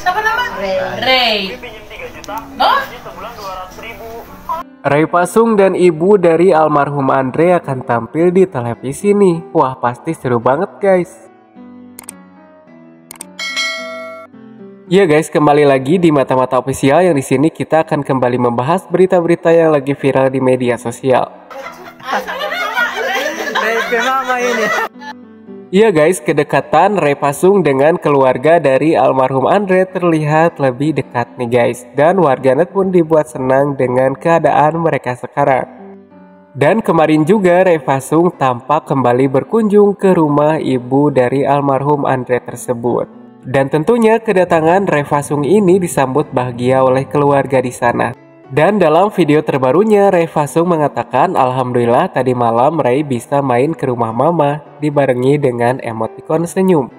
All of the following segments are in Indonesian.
Siapa nama? Ray. Ray. Oh? Ray Pasung dan ibu dari almarhum Andre akan tampil di televisi nih. Wah, pasti seru banget, guys. Ya guys, kembali lagi di mata-mata official yang di sini kita akan kembali membahas berita-berita yang lagi viral di media sosial. Iya guys, kedekatan Ray Pasung dengan keluarga dari almarhum Andre terlihat lebih dekat nih guys. Dan warganet pun dibuat senang dengan keadaan mereka sekarang. Dan kemarin juga Ray Pasung tampak kembali berkunjung ke rumah ibu dari almarhum Andre tersebut. Dan tentunya kedatangan Revasung ini disambut bahagia oleh keluarga di sana. Dan dalam video terbarunya, Revasung mengatakan Alhamdulillah tadi malam Ray bisa main ke rumah mama dibarengi dengan emoticon senyum.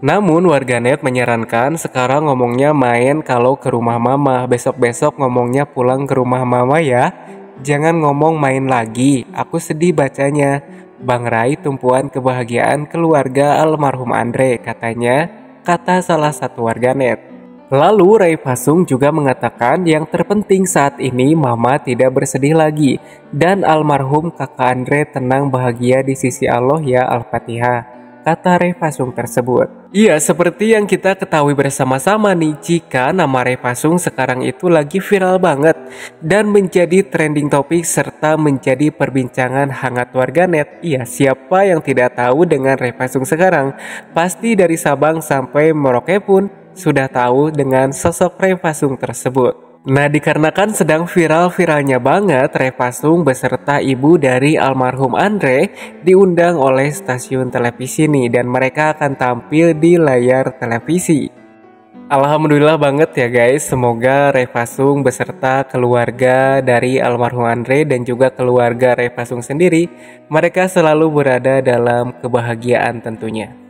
Namun warganet menyarankan sekarang ngomongnya main kalau ke rumah mama, besok-besok ngomongnya pulang ke rumah mama ya. Jangan ngomong main lagi, aku sedih bacanya. Bang Ray tumpuan kebahagiaan keluarga almarhum Andre katanya kata salah satu warganet. Lalu Ray Pasung juga mengatakan yang terpenting saat ini Mama tidak bersedih lagi dan almarhum kakak Andre tenang bahagia di sisi Allah ya Al-Fatihah kata Revasung tersebut. Iya, seperti yang kita ketahui bersama-sama nih, jika nama Revasung sekarang itu lagi viral banget dan menjadi trending topik serta menjadi perbincangan hangat warganet. Iya, siapa yang tidak tahu dengan Revasung sekarang? Pasti dari Sabang sampai Merauke pun sudah tahu dengan sosok Revasung tersebut. Nah, dikarenakan sedang viral-viralnya banget, Revasung beserta ibu dari almarhum Andre diundang oleh stasiun televisi nih dan mereka akan tampil di layar televisi. Alhamdulillah banget ya guys, semoga Revasung beserta keluarga dari almarhum Andre dan juga keluarga Revasung sendiri, mereka selalu berada dalam kebahagiaan tentunya.